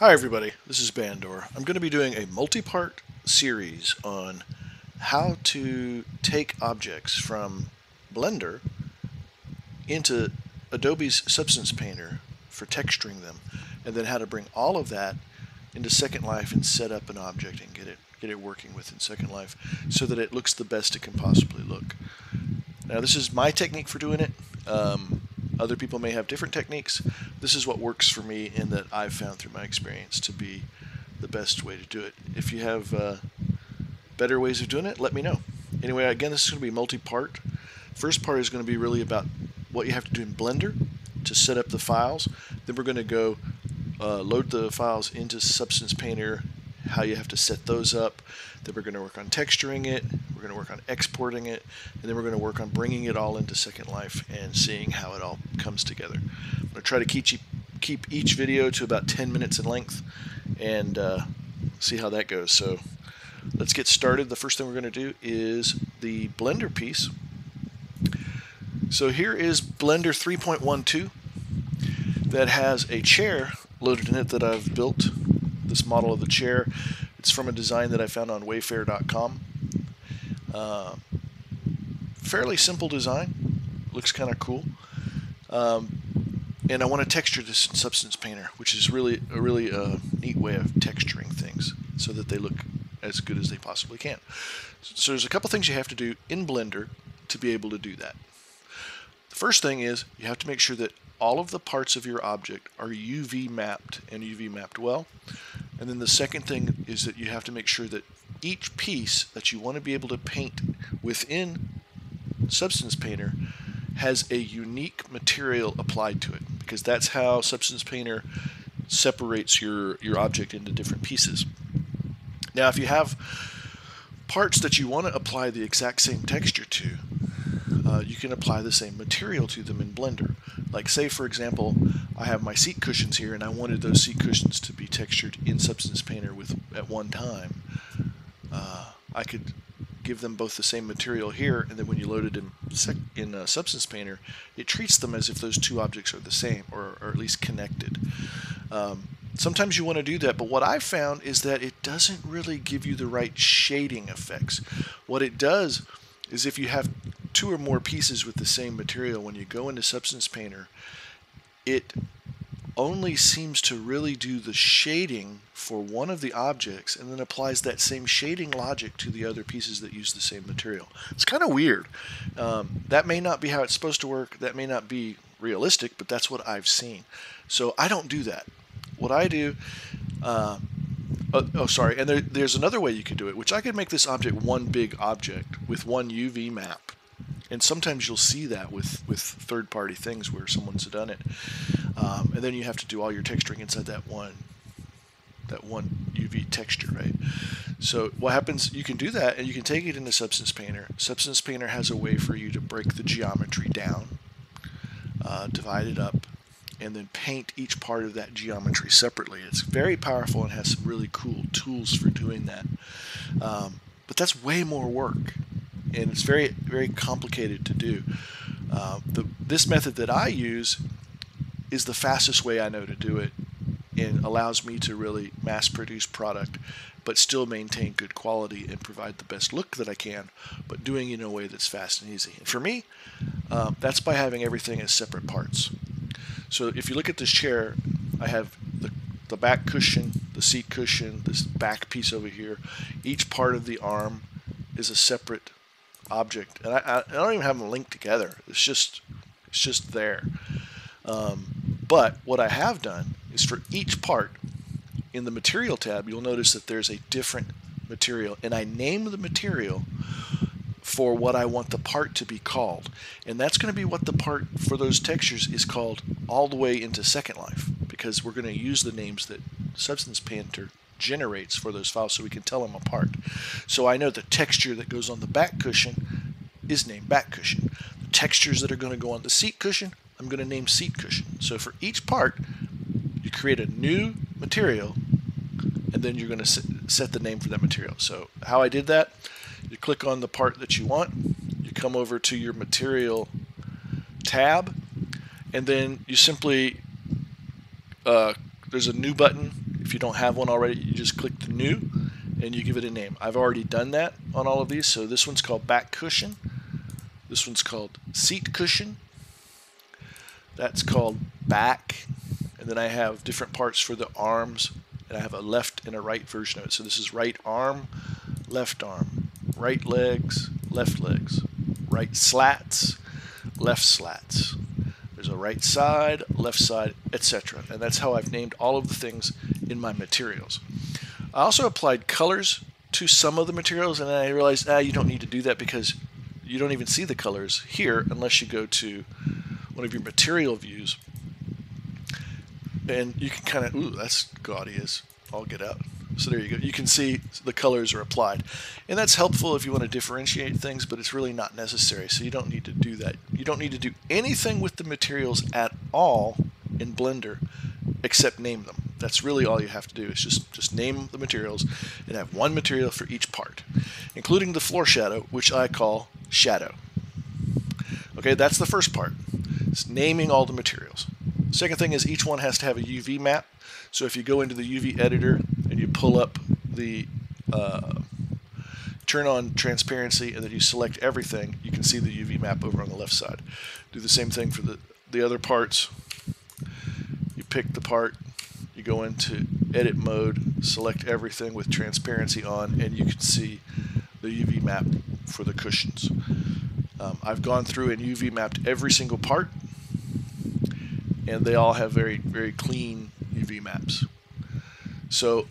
Hi everybody, this is Bandor. I'm going to be doing a multi-part series on how to take objects from Blender into Adobe's Substance Painter for texturing them, and then how to bring all of that into Second Life and set up an object and get it get it working within Second Life so that it looks the best it can possibly look. Now this is my technique for doing it. Um, other people may have different techniques. This is what works for me and that I've found through my experience to be the best way to do it. If you have uh, better ways of doing it, let me know. Anyway, again, this is going to be multi-part. First part is going to be really about what you have to do in Blender to set up the files. Then we're going to go uh, load the files into Substance Painter, how you have to set those up. Then we're going to work on texturing it. We're going to work on exporting it. And then we're going to work on bringing it all into Second Life and seeing how it all comes together. I'm going to try to keep, keep each video to about 10 minutes in length and uh, see how that goes. So let's get started. The first thing we're going to do is the Blender piece. So here is Blender 3.12 that has a chair loaded in it that I've built. This model of the chair. It's from a design that I found on wayfair.com. Uh, fairly simple design. Looks kind of cool. Um, and I want to texture this in Substance Painter, which is really a really uh, neat way of texturing things so that they look as good as they possibly can. So there's a couple things you have to do in Blender to be able to do that. The first thing is you have to make sure that all of the parts of your object are UV mapped and UV mapped well. And then the second thing is that you have to make sure that each piece that you want to be able to paint within Substance Painter has a unique material applied to it because that's how Substance Painter separates your, your object into different pieces. Now if you have parts that you want to apply the exact same texture to, uh, you can apply the same material to them in Blender. Like say for example, I have my seat cushions here and I wanted those seat cushions to be textured in Substance Painter with at one time. Uh, I could give them both the same material here and then when you load it in, in uh, Substance Painter, it treats them as if those two objects are the same or, or at least connected. Um, sometimes you want to do that, but what I've found is that it doesn't really give you the right shading effects. What it does is if you have two or more pieces with the same material, when you go into Substance Painter, it only seems to really do the shading for one of the objects and then applies that same shading logic to the other pieces that use the same material. It's kind of weird. Um, that may not be how it's supposed to work. That may not be realistic, but that's what I've seen. So I don't do that. What I do, uh, oh, oh, sorry, and there, there's another way you could do it, which I could make this object one big object with one UV map and sometimes you'll see that with with third-party things where someone's done it, um, and then you have to do all your texturing inside that one that one UV texture, right? So what happens? You can do that, and you can take it into Substance Painter. Substance Painter has a way for you to break the geometry down, uh, divide it up, and then paint each part of that geometry separately. It's very powerful and has some really cool tools for doing that. Um, but that's way more work and it's very very complicated to do. Uh, the, this method that I use is the fastest way I know to do it and allows me to really mass produce product but still maintain good quality and provide the best look that I can but doing it in a way that's fast and easy. And for me uh, that's by having everything as separate parts. So if you look at this chair I have the, the back cushion, the seat cushion, this back piece over here. Each part of the arm is a separate object, and I, I, don't even have them linked together. It's just it's just there. Um, but what I have done is for each part in the material tab, you'll notice that there's a different material, and I name the material for what I want the part to be called. And that's going to be what the part for those textures is called all the way into Second Life because we're going to use the names that Substance Painter generates for those files so we can tell them apart. So I know the texture that goes on the back cushion is named back cushion. The textures that are going to go on the seat cushion, I'm going to name seat cushion. So for each part, you create a new material and then you're going to set the name for that material. So how I did that, you click on the part that you want, you come over to your material tab, and then you simply, uh, there's a new button If you don't have one already, you just click the new and you give it a name. I've already done that on all of these. So this one's called back cushion. This one's called seat cushion. That's called back. And then I have different parts for the arms. And I have a left and a right version of it. So this is right arm, left arm, right legs, left legs, right slats, left slats. There's a right side, left side, etc. And that's how I've named all of the things in my materials. I also applied colors to some of the materials and then I realized, ah, you don't need to do that because you don't even see the colors here unless you go to one of your material views. And you can kind of, ooh, that's gaudy as all get out. So there you go. You can see the colors are applied. And that's helpful if you want to differentiate things, but it's really not necessary. So you don't need to do that. You don't need to do anything with the materials at all in Blender except name them. That's really all you have to do is just, just name the materials and have one material for each part, including the floor shadow, which I call shadow. Okay, that's the first part. It's naming all the materials. Second thing is each one has to have a UV map. So if you go into the UV editor you pull up the uh, turn on transparency and then you select everything, you can see the UV map over on the left side. Do the same thing for the, the other parts. You pick the part, you go into edit mode, select everything with transparency on, and you can see the UV map for the cushions. Um, I've gone through and UV mapped every single part, and they all have very, very clean UV maps. So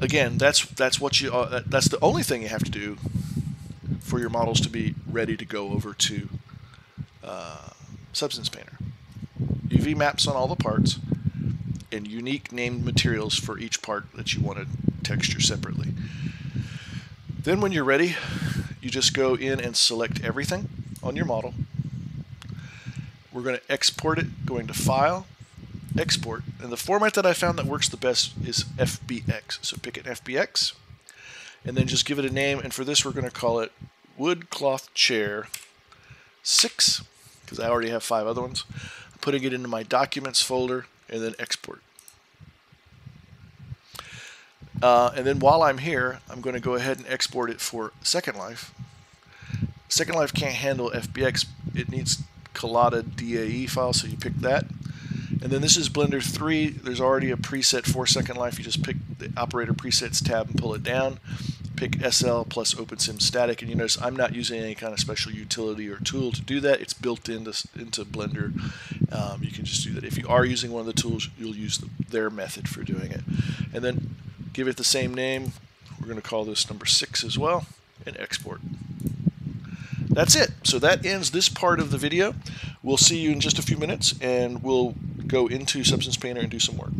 again, that's that's what you uh, that's the only thing you have to do for your models to be ready to go over to uh, Substance Painter. UV maps on all the parts and unique named materials for each part that you want to texture separately. Then when you're ready, you just go in and select everything on your model. We're going to export it, going to File, Export, and the format that I found that works the best is FBX. So pick an FBX, and then just give it a name, and for this we're going to call it Wood Cloth Chair 6, because I already have five other ones. I'm putting it into my Documents folder, and then Export. Uh, and then while I'm here, I'm going to go ahead and export it for Second Life. Second Life can't handle FBX. It needs Collada DAE file, so you pick that. And then this is Blender 3. There's already a preset for Second Life. You just pick the Operator Presets tab and pull it down. Pick SL plus OpenSim Static, and you notice I'm not using any kind of special utility or tool to do that. It's built into, into Blender. Um, you can just do that. If you are using one of the tools, you'll use the, their method for doing it. And then give it the same name. We're going to call this number 6 as well, and export. That's it. So that ends this part of the video. We'll see you in just a few minutes, and we'll go into Substance Painter and do some work.